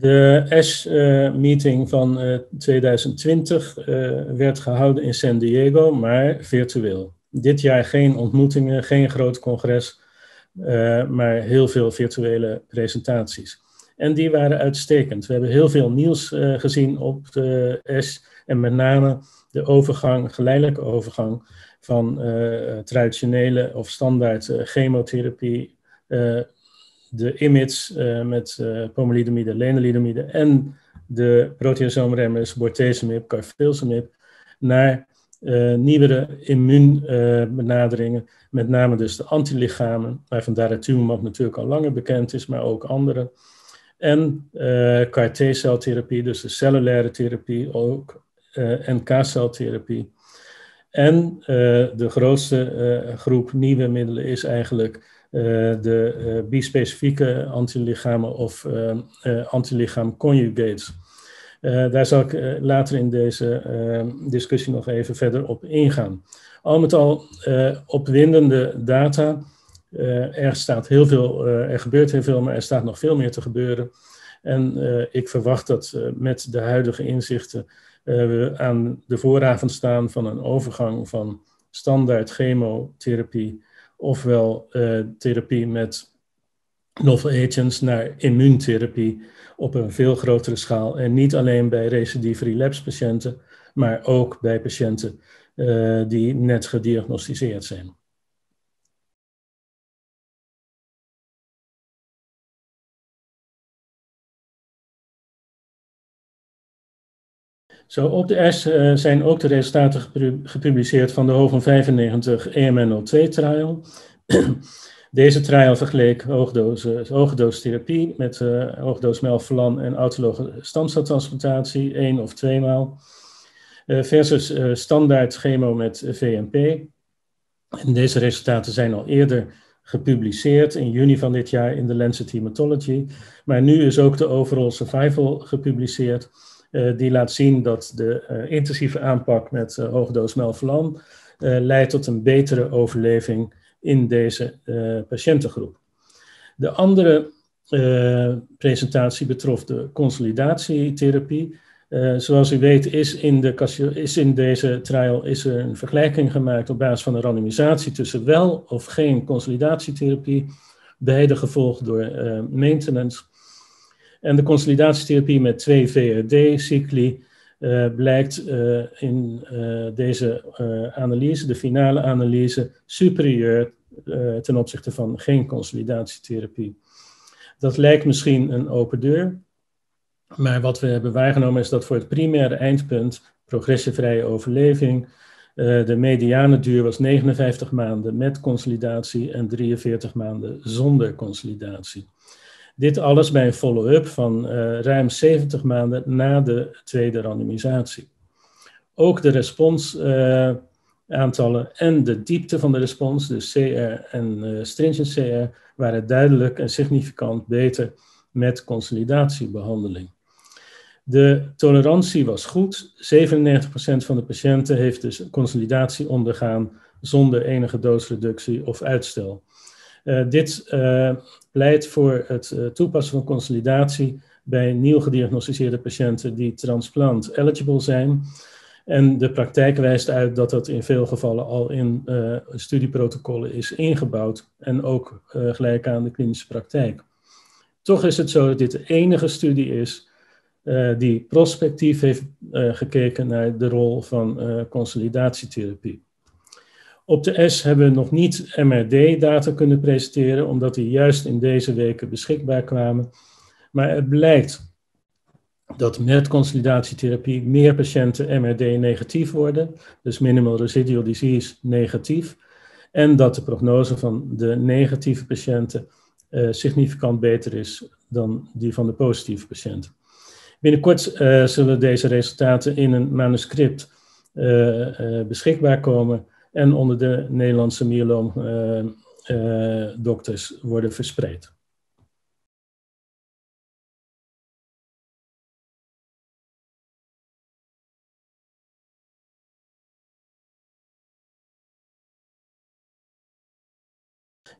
De ASH-meeting van 2020 werd gehouden in San Diego, maar virtueel. Dit jaar geen ontmoetingen, geen groot congres, maar heel veel virtuele presentaties. En die waren uitstekend. We hebben heel veel nieuws gezien op de ASH en met name de overgang, geleidelijke overgang van traditionele of standaard chemotherapie, de IMIDs met pomalidomide, lenalidomide en de proteasoomremmers bortezomib, carfilzomib, naar nieuwere immuunbenaderingen, met name dus de antilichamen, waarvan daratumumab natuurlijk al langer bekend is, maar ook andere. En CAR T-celtherapie, dus de cellulaire therapie, ook NK-celtherapie. En uh, de grootste uh, groep nieuwe middelen is eigenlijk uh, de bispecifieke antilichamen of antilichaam conjugates. daar zal ik later in deze discussie nog even verder op ingaan. Al met al opwindende data. er staat heel veel, er gebeurt heel veel, maar er staat nog veel meer te gebeuren. En ik verwacht dat met de huidige inzichten we aan de vooravond staan van een overgang van standaard chemotherapie, ofwel uh, therapie met novel agents, naar immuuntherapie op een veel grotere schaal. En niet alleen bij recidive relapse patiënten, maar ook bij patiënten uh, die net gediagnosticeerd zijn. Zo, op de S uh, zijn ook de resultaten gepubliceerd van de HOVON 95 EMNO2-trial. Deze trial vergeleek hoogdoos, therapie met uh, hoogdoos melphalan en autologe stamceltransplantatie, één of tweemaal, uh, versus standaard chemo met VMP. En deze resultaten zijn al eerder gepubliceerd in juni van dit jaar in de Lancet Hematology. Maar nu is ook de overall survival gepubliceerd. Uh, die laat zien dat de uh, intensieve aanpak met uh, hoogdoos melphalan leidt tot een betere overleving in deze patiëntengroep. De andere presentatie betrof de consolidatietherapie. zoals u weet is in, de, is in deze trial is er een vergelijking gemaakt op basis van een randomisatie tussen wel of geen consolidatietherapie, beide gevolgd door maintenance. En de consolidatietherapie met twee VRD-cycli eh, blijkt uh, in uh, deze analyse, de finale analyse, superieur ten opzichte van geen consolidatietherapie. Dat lijkt misschien een open deur, maar wat we hebben waargenomen is dat voor het primaire eindpunt, progressievrije overleving, de mediane duur was 59 maanden met consolidatie en 43 maanden zonder consolidatie. Dit alles bij een follow-up van uh, ruim 70 maanden na de tweede randomisatie. Ook de responsaantallen uh, en de diepte van de respons, dus CR en uh, stringent CR, waren duidelijk en significant beter met consolidatiebehandeling. De tolerantie was goed. 97% van de patiënten heeft dus consolidatie ondergaan zonder enige doosreductie of uitstel. Uh, dit uh, pleit voor het uh, toepassen van consolidatie bij nieuw gediagnosticeerde patiënten die transplant eligible zijn. En de praktijk wijst uit dat dat in veel gevallen al in studieprotocollen is ingebouwd en ook gelijk aan de klinische praktijk. Toch is het zo dat dit de enige studie is die prospectief heeft gekeken naar de rol van consolidatietherapie. Op de S hebben we nog niet MRD-data kunnen presenteren, omdat die juist in deze weken beschikbaar kwamen. Maar het blijkt dat met consolidatietherapie meer patiënten MRD-negatief worden, dus minimal residual disease negatief, en dat de prognose van de negatieve patiënten uh, significant beter is dan die van de positieve patiënten. Binnenkort uh, zullen deze resultaten in een manuscript uh, beschikbaar komen en onder de Nederlandse myeloomdokters uh, uh, worden verspreid.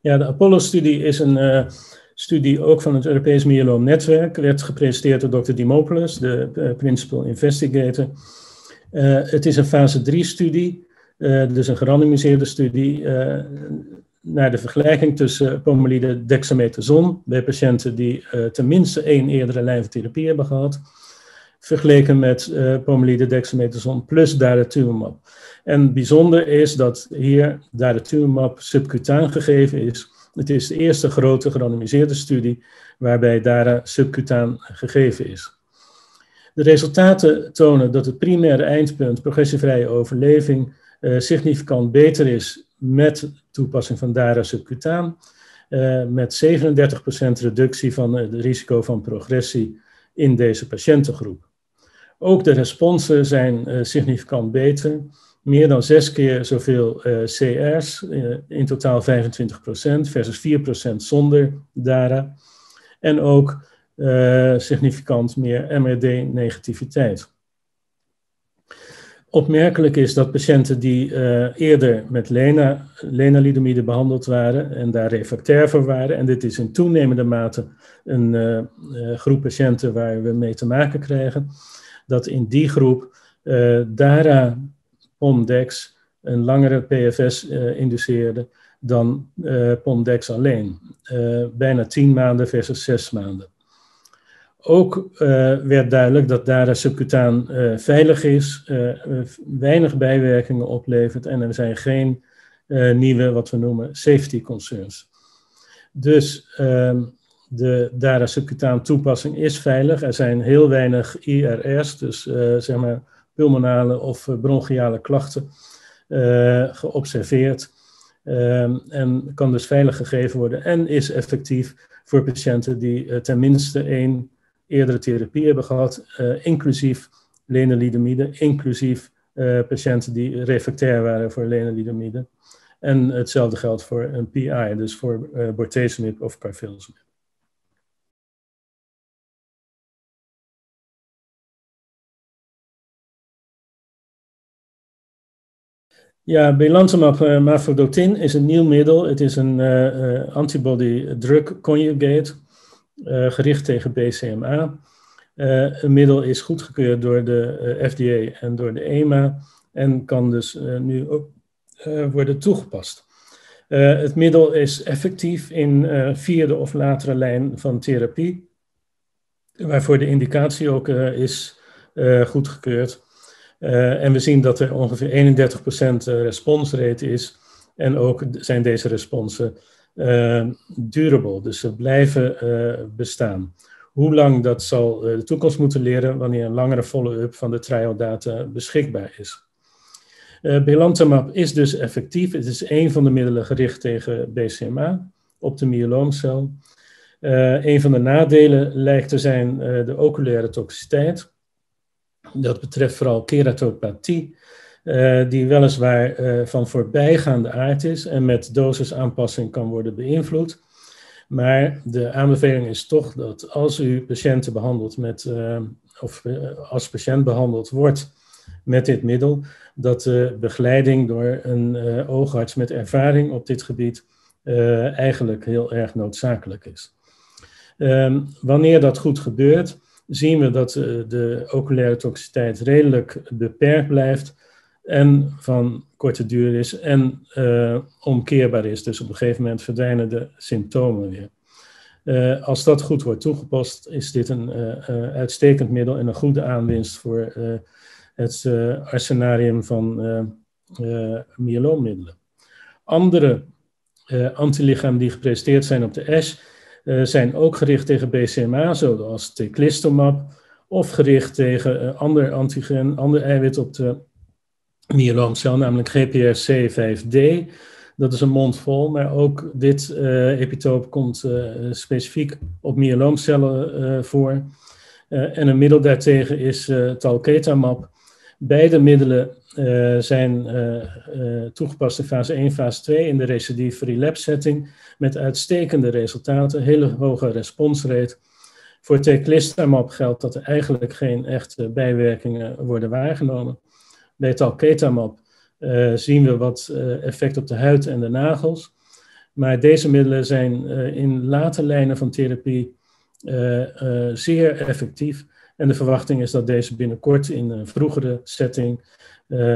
Ja, de Apollo-studie is een uh, studie ook van het Europees Netwerk werd gepresenteerd door Dr. Dimopoulos, de principal investigator. het is een fase 3 studie, dus een gerandomiseerde studie naar de vergelijking tussen pommelide dexamethason bij patiënten die tenminste één eerdere lijn therapie hebben gehad vergeleken met uh, pommelide dexamethason plus daratumumab. En bijzonder is dat hier daratumumab subcutaan gegeven is. Het is de eerste grote gerandomiseerde studie waarbij dara subcutaan gegeven is. De resultaten tonen dat het primaire eindpunt, progressievrije overleving, uh, significant beter is met toepassing van DARA subcutaan, uh, met 37% reductie van het risico van progressie in deze patiëntengroep. Ook de responsen zijn uh, significant beter. Meer dan zes keer zoveel CR's, in totaal 25% versus 4% zonder DARA. En ook significant meer MRD-negativiteit. Opmerkelijk is dat patiënten die eerder met lena, lenalidomide behandeld waren en daar refractair voor waren, en dit is in toenemende mate een groep patiënten waar we mee te maken krijgen, dat in die groep uh, DARA Pomdex een langere PFS eh, induceerde dan Pomdex alleen. bijna 10 maanden versus 6 maanden. Ook werd duidelijk dat DARA subcutaan veilig is, weinig bijwerkingen oplevert en er zijn geen nieuwe, wat we noemen, safety concerns. Dus ehm, de DARA subcutaan toepassing is veilig. Er zijn heel weinig IRR's, dus zeg maar pulmonale of eh, bronchiale klachten, geobserveerd. Uh, en kan dus veilig gegeven worden en is effectief voor patiënten die tenminste één eerdere therapie hebben gehad, inclusief lenalidomide, inclusief patiënten die refractair waren voor lenalidomide. En hetzelfde geldt voor een PI, dus voor bortezomib of carfilzomib. Ja, belantamab uh, mafodotin is een nieuw middel. Het is een uh, antibody-drug conjugate gericht tegen BCMA. een middel is goedgekeurd door de FDA en door de EMA en kan dus nu ook worden toegepast. het middel is effectief in vierde of latere lijn van therapie, waarvoor de indicatie ook is goedgekeurd. Uh, en we zien dat er ongeveer 31% eh, responsrate is. En ook zijn deze responsen uh, durable, dus ze blijven uh, bestaan. Hoe lang dat zal de toekomst moeten leren wanneer een langere follow-up van de trial data beschikbaar is. belantamab is dus effectief. Het is een van de middelen gericht tegen BCMA op de myeloomcel. een van de nadelen lijkt te zijn de oculaire toxiciteit. Dat betreft vooral keratopathie, uh, die weliswaar uh, van voorbijgaande aard is en met dosisaanpassing kan worden beïnvloed. Maar de aanbeveling is toch dat als u patiënten behandelt met, uh, of als patiënt behandeld wordt met dit middel, dat de begeleiding door een oogarts met ervaring op dit gebied eigenlijk heel erg noodzakelijk is. Um, wanneer dat goed gebeurt, zien we dat de oculaire toxiciteit redelijk beperkt blijft en van korte duur is en uh, omkeerbaar is. Dus op een gegeven moment verdwijnen de symptomen weer. Uh, als dat goed wordt toegepast, is dit een uitstekend middel en een goede aanwinst voor het arsenarium van myeloommiddelen. Andere antilichamen die gepresenteerd zijn op de uh, zijn ook gericht tegen BCMA, zoals teclistamab, of gericht tegen ander antigen, ander eiwit op de myeloomcel, namelijk GPRC5D. Dat is een mond vol, maar ook dit uh, epitoop komt specifiek op myeloomcellen voor. en een middel daartegen is talketamab. Beide middelen uh, zijn uh, uh, toegepast in fase 1, fase 2 in de recidive relapse setting met uitstekende resultaten, hele hoge responsrate. Voor teclistamab geldt dat er eigenlijk geen echte bijwerkingen worden waargenomen. Bij talketamab zien we wat effect op de huid en de nagels. Maar deze middelen zijn in late lijnen van therapie zeer effectief. En de verwachting is dat deze binnenkort in een vroegere setting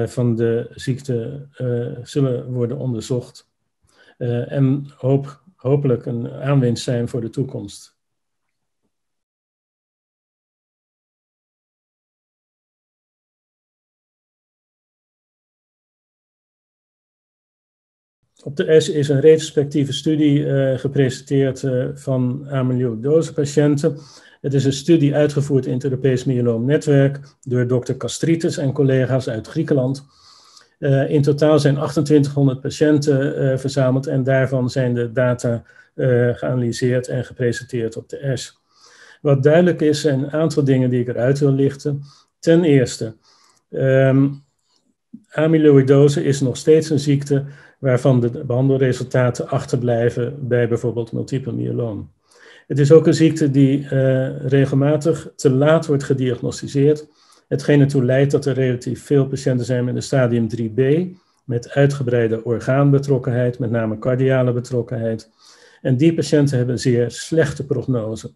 van de ziekte zullen worden onderzocht. en hoop, hopelijk een aanwinst zijn voor de toekomst. Op de S is een retrospectieve studie uh, gepresenteerd uh, van amyloidose-patiënten. Het is een studie uitgevoerd in het Europees Myeloomnetwerk door dokter Castritis en collega's uit Griekenland. Uh, in totaal zijn 2800 patiënten verzameld en daarvan zijn de data geanalyseerd en gepresenteerd op de S. Wat duidelijk is, zijn een aantal dingen die ik eruit wil lichten. Ten eerste, um, amyloidose is nog steeds een ziekte waarvan de behandelresultaten achterblijven bij bijvoorbeeld multiple myeloom. Het is ook een ziekte die uh, regelmatig te laat wordt gediagnosticeerd, hetgeen ertoe leidt dat er relatief veel patiënten zijn met een stadium 3b, met uitgebreide orgaanbetrokkenheid, met name cardiale betrokkenheid. En die patiënten hebben een zeer slechte prognose.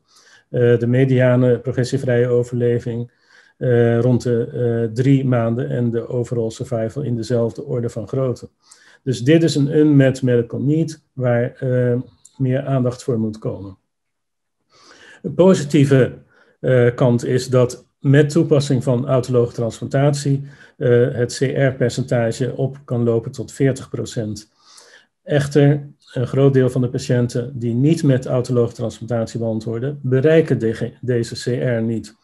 Uh, de mediane progressievrije overleving uh, rond de drie maanden en de overall survival in dezelfde orde van grootte. Dus dit is een unmet medical need waar uh, meer aandacht voor moet komen. Een positieve uh, kant is dat met toepassing van autologe transplantatie uh, het CR-percentage op kan lopen tot 40%. Echter, een groot deel van de patiënten die niet met autologe transplantatie beantwoorden, bereiken de, deze CR niet.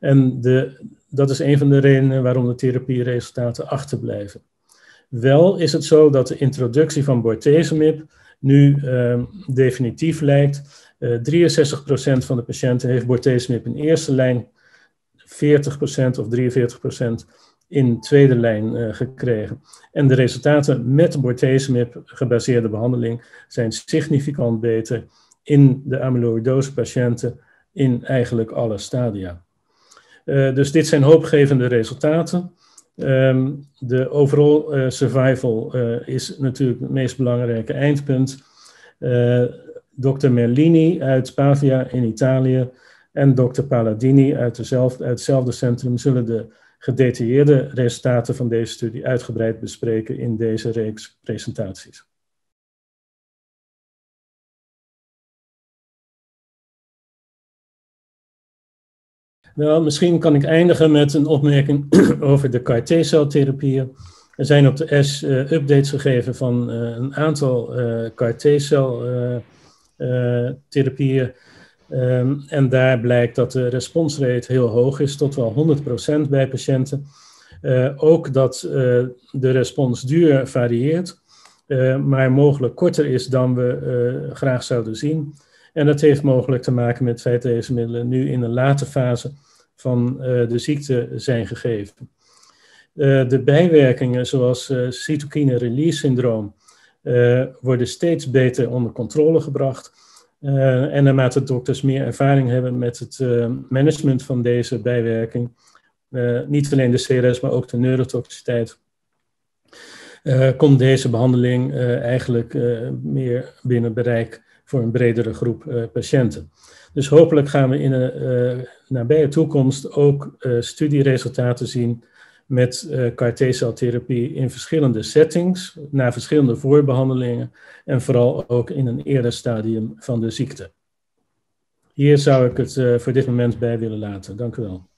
En de, dat is een van de redenen waarom de therapieresultaten achterblijven. Wel is het zo dat de introductie van bortezomib nu uh, definitief lijkt. Uh, eh, 63% van de patiënten heeft bortezomib in eerste lijn, 40% of 43% in tweede lijn uh, gekregen. En de resultaten met bortezomib gebaseerde behandeling zijn significant beter in de amyloidose patiënten in eigenlijk alle stadia. Uh, dus dit zijn hoopgevende resultaten. Um, de overall uh, survival uh, is natuurlijk het meest belangrijke eindpunt. Eh, Dr. Merlini uit Pavia in Italië en Dr. Palladini uit, uit hetzelfde centrum zullen de gedetailleerde resultaten van deze studie uitgebreid bespreken in deze reeks presentaties. Wel, misschien kan ik eindigen met een opmerking over de CAR-T-celtherapieën. Er zijn op de S uh, updates gegeven van uh, een aantal uh, eh, CAR-T-cel-therapieën. Um, en daar blijkt dat de responsrate heel hoog is, tot wel 100% bij patiënten. ook dat de responsduur varieert, maar mogelijk korter is dan we graag zouden zien. En dat heeft mogelijk te maken met het feit dat deze middelen nu in een late fase van uh, de ziekte zijn gegeven. Uh, de bijwerkingen, zoals uh, cytokine release syndroom, worden steeds beter onder controle gebracht. en naarmate dokters meer ervaring hebben met het management van deze bijwerking, niet alleen de CRS, maar ook de neurotoxiciteit, komt deze behandeling eigenlijk meer binnen bereik voor een bredere groep patiënten. Dus hopelijk gaan we in de uh, nabije toekomst ook uh, studieresultaten zien met uh, CAR-T-celtherapie in verschillende settings, na verschillende voorbehandelingen en vooral ook in een eerder stadium van de ziekte. Hier zou ik het voor dit moment bij willen laten. Dank u wel.